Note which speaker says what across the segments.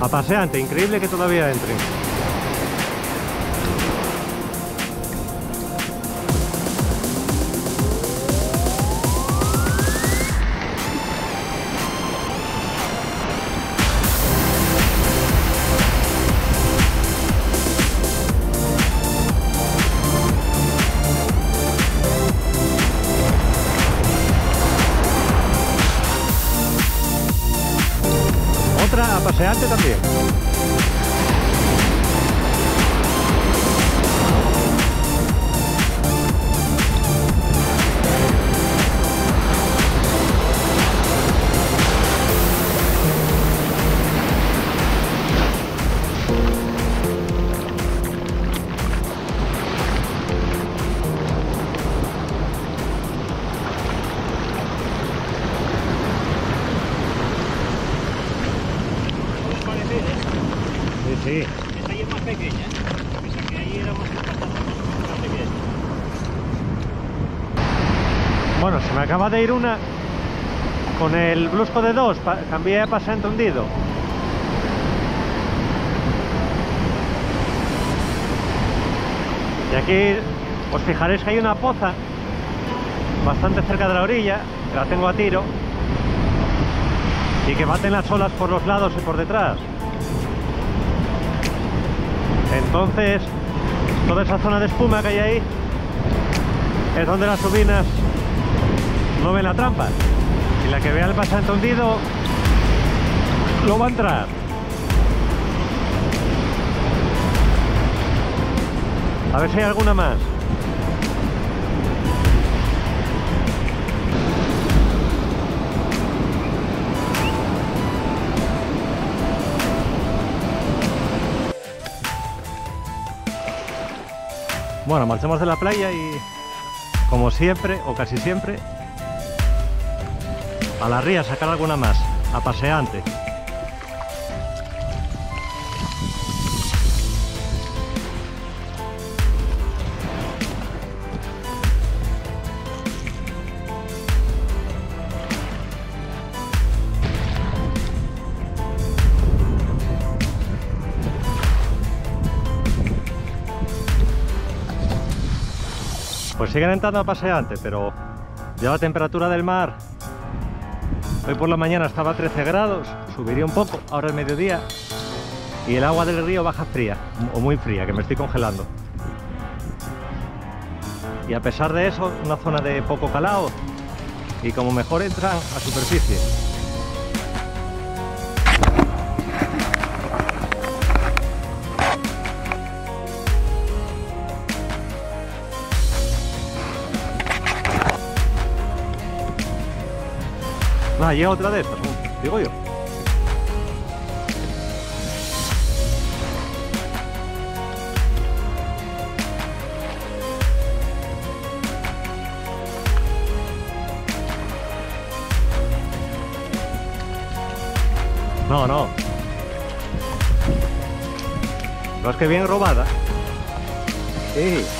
Speaker 1: A paseante, increíble que todavía entren. Paseante también. Bueno, se me acaba de ir una con el blusco de dos, pa- cambié a paseante hundido. Y aquí os fijaréis que hay una poza bastante cerca de la orilla, que la tengo a tiro, y que baten las olas por los lados y por detrás. Entonces, toda esa zona de espuma que hay ahí es donde las turbinas ven la trampa. Y la que vea el pasante hundido lo va a entrar. A ver si hay alguna más. Bueno, marchamos de la playa y como siempre, o casi siempre, a la ría sacar alguna más, a paseante. Pues siguen entrando a paseante, pero ya la temperatura del mar hoy por la mañana estaba a 13 grados, subiría un poco, ahora es mediodía y el agua del río baja fría, o muy fría, que me estoy congelando. Y a pesar de eso, una zona de poco calado y como mejor entran a superficie. Ah, llega otra de estas, digo yo. No, no. No es que bien robada. Sí.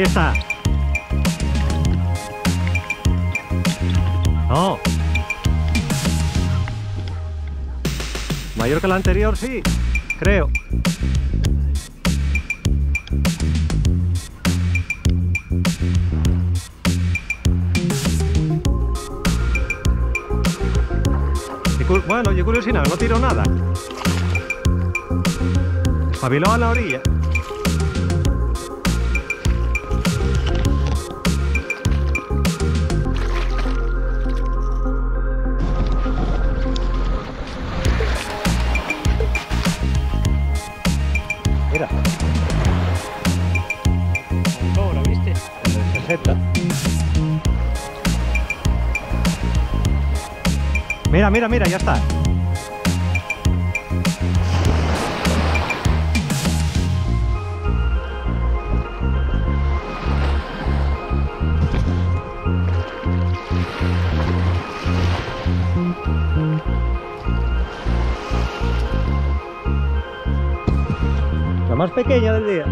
Speaker 1: Ahí está. No. Mayor que la anterior, sí, creo. Bueno, yo curiosidad, no tiro nada. Pabiló a la orilla. Mira,
Speaker 2: Cobra, ¿viste?
Speaker 1: el de 60. Mira, mira, mira, ya está. Más pequeña del día.